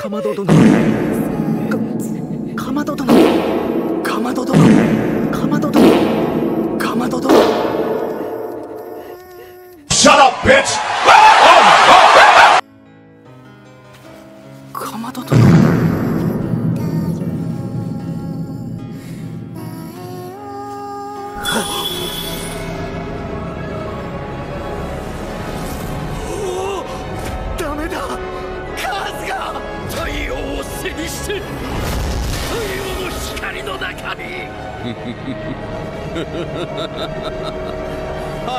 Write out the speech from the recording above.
かまど殿。かかまど殿 Bitch! かまど殿ダメだカーズが太陽を背にして太陽の光の中に